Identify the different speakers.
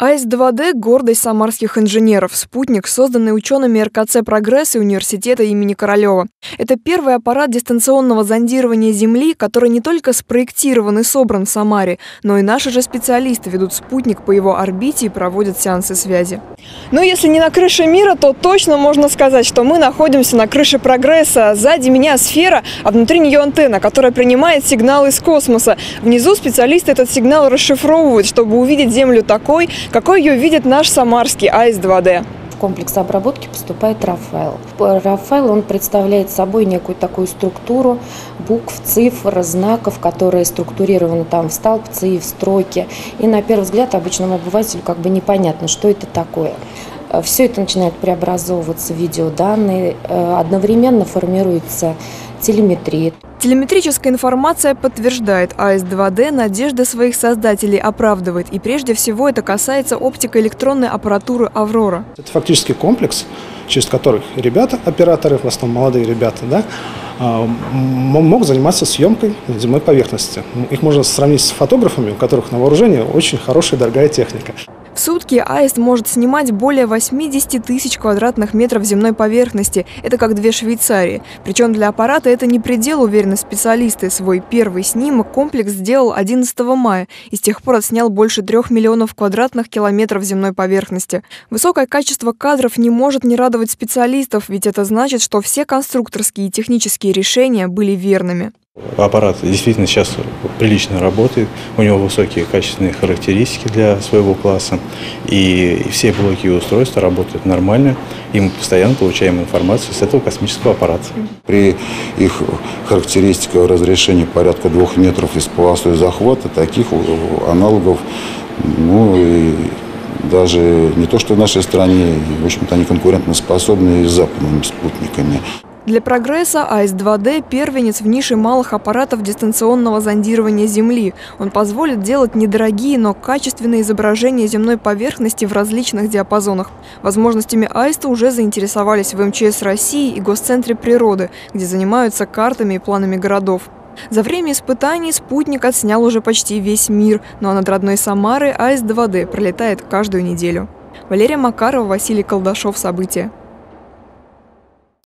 Speaker 1: АИС-2Д – гордость самарских инженеров, спутник, созданный учеными РКЦ «Прогресс» и университета имени Королева. Это первый аппарат дистанционного зондирования Земли, который не только спроектирован и собран в Самаре, но и наши же специалисты ведут спутник по его орбите и проводят сеансы связи. Ну, если не на крыше мира, то точно можно сказать, что мы находимся на крыше «Прогресса». Сзади меня сфера, а внутри нее антенна, которая принимает сигнал из космоса. Внизу специалисты этот сигнал расшифровывают, чтобы увидеть Землю такой, какой ее видит наш самарский АИС-2Д?
Speaker 2: В комплекс обработки поступает Рафаэл. Рафаэл он представляет собой некую такую структуру букв, цифр, знаков, которые структурированы там в столбцы и в строки. И на первый взгляд обычному обывателю как бы непонятно, что это такое. Все это начинает преобразовываться в видеоданные, э, одновременно формируется телеметрия.
Speaker 1: Телеметрическая информация подтверждает, АС-2Д надежды своих создателей оправдывает. И прежде всего это касается оптико-электронной аппаратуры «Аврора».
Speaker 3: Это фактически комплекс, через который ребята, операторы, в основном молодые ребята, да, а, могут заниматься съемкой земной поверхности. Их можно сравнить с фотографами, у которых на вооружении очень хорошая дорогая техника.
Speaker 1: В сутки аист может снимать более 80 тысяч квадратных метров земной поверхности. Это как две Швейцарии. Причем для аппарата это не предел, уверены специалисты. Свой первый снимок комплекс сделал 11 мая и с тех пор отснял больше трех миллионов квадратных километров земной поверхности. Высокое качество кадров не может не радовать специалистов, ведь это значит, что все конструкторские и технические решения были верными.
Speaker 4: Аппарат действительно сейчас прилично работает, у него высокие качественные характеристики для своего класса, и все блоки и устройства работают нормально, и мы постоянно получаем информацию с этого космического аппарата.
Speaker 5: При их характеристиках разрешения порядка двух метров из полосой захвата, таких аналогов, ну, и даже не то что в нашей стране, в общем-то, они конкурентоспособны с западными спутниками.
Speaker 1: Для прогресса АИС-2Д – первенец в нише малых аппаратов дистанционного зондирования Земли. Он позволит делать недорогие, но качественные изображения земной поверхности в различных диапазонах. Возможностями АИСа уже заинтересовались в МЧС России и Госцентре природы, где занимаются картами и планами городов. За время испытаний спутник отснял уже почти весь мир, ну а над родной Самары АИС-2Д пролетает каждую неделю. Валерия Макарова, Василий Колдашов. События.